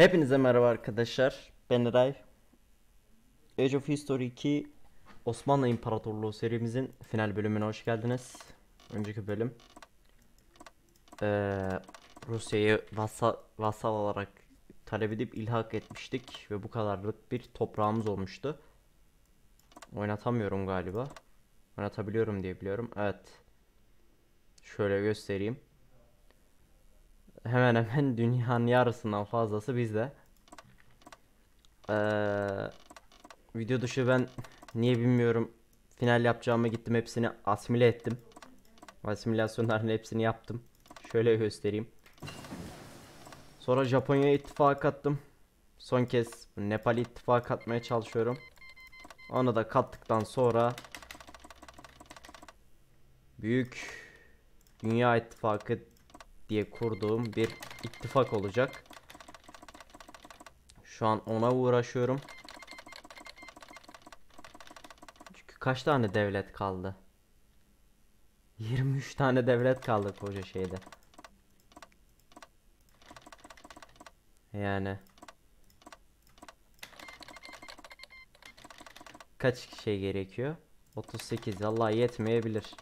Hepinize merhaba arkadaşlar. Ben Eray. Age of History 2 Osmanlı İmparatorluğu serimizin final bölümüne hoş geldiniz. Önceki bölüm eee, Rusya'yı vasa, vasal olarak talep edip ilhak etmiştik ve bu kadarlık bir toprağımız olmuştu. Oynatamıyorum galiba. Oynatabiliyorum diye biliyorum. Evet. Şöyle göstereyim. Hemen hemen dünyanın yarısından fazlası bizde. Ee, video dışı ben niye bilmiyorum final yapacağımı gittim hepsini asimile ettim. Asimilasyonların hepsini yaptım. Şöyle göstereyim. Sonra Japonya ittifak attım. Son kez Nepal ittifak atmaya çalışıyorum. Onu da kattıktan sonra büyük Dünya İttifakı diye kurduğum bir ittifak olacak. Şu an ona uğraşıyorum. Çünkü kaç tane devlet kaldı? 23 tane devlet kaldı koca şeyde. Yani kaç şey gerekiyor? 38 vallahi yetmeyebilir.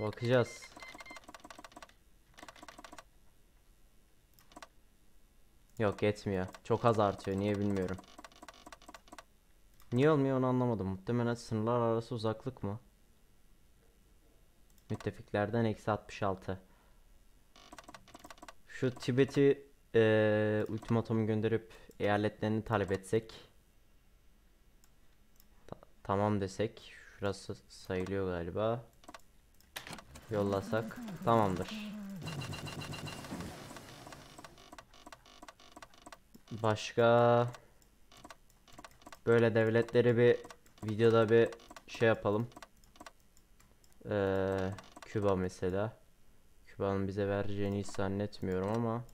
Bakacağız. Yok yetmiyor. Çok az artıyor. Niye bilmiyorum. Niye olmuyor onu anlamadım. Muhtemelen sınırlar arası uzaklık mı? Müttefiklerden eksi 66. Şu Tibet'i eee ultimatum gönderip eyaletlerini talep etsek. Ta- tamam desek. Şurası sayılıyor galiba yollasak tamamdır. Başka böyle devletleri bir videoda bir şey yapalım. Ee, Küba mesela. Küba'nın bize vereceğini hiç zannetmiyorum ama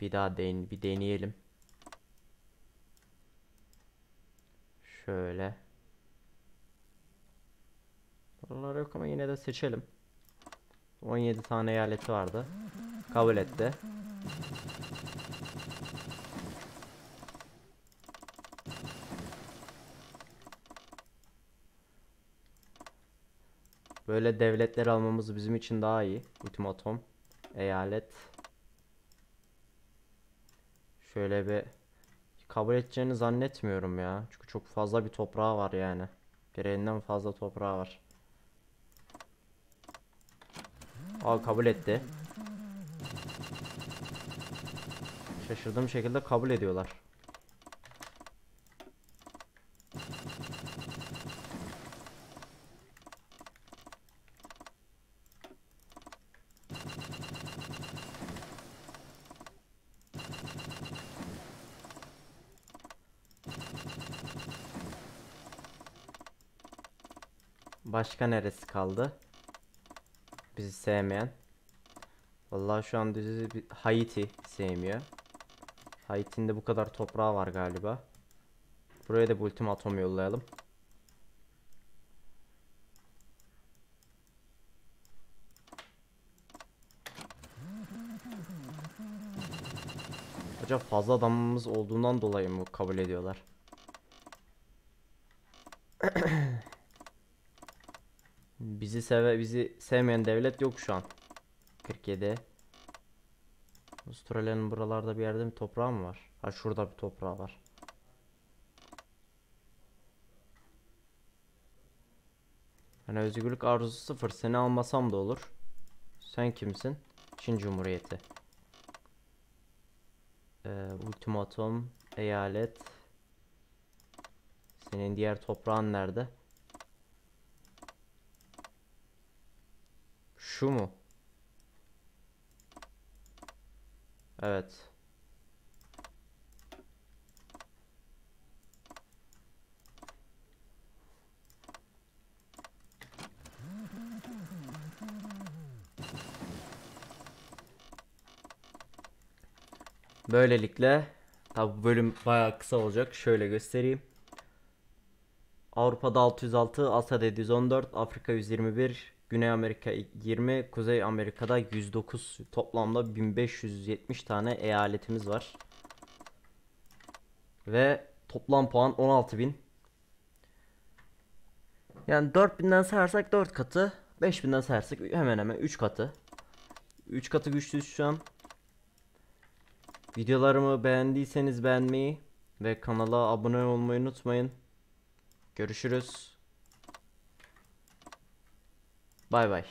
bir daha den bir deneyelim. Şöyle. Oralar yok ama yine de seçelim. 17 tane eyaleti vardı. Kabul etti. Böyle devletleri almamız bizim için daha iyi. Ultimatom. Eyalet. Şöyle bir kabul edeceğini zannetmiyorum ya. Çünkü çok fazla bir toprağı var yani. Gereğinden fazla toprağı var. Al kabul etti. Şaşırdığım şekilde kabul ediyorlar. Başka neresi kaldı? Bizi sevmeyen. Vallahi şu an bir- Haiti sevmiyor. Haiti'nin de bu kadar toprağı var galiba. Buraya da bir ultimatom yollayalım. Acaba fazla adamımız olduğundan dolayı mı kabul ediyorlar? Bizi seve bizi sevmeyen devlet yok şu an. 47. Avustralya'nın buralarda bir yerde bir toprağı mı var? Ha şurada bir toprağı var. Hani özgürlük arzusu sıfır. Seni almasam da olur. Sen kimsin? Çin Cumhuriyeti. Ee, ultimatum, eyalet. Senin diğer toprağın nerede? Şu mu? Evet. Böylelikle tabi bölüm bayağı kısa olacak. Şöyle göstereyim. Avrupa'da 606, Asya'da 714, Afrika 121, Güney Amerika 20, Kuzey Amerika'da 109. Toplamda 1570 tane eyaletimiz var. Ve toplam puan 16.000. Yani 4000'den sayarsak 4 katı, 5000'den sayarsak hemen hemen 3 katı. 3 katı güçlüyüz şu an. Videolarımı beğendiyseniz beğenmeyi ve kanala abone olmayı unutmayın. Görüşürüz. Bay bay.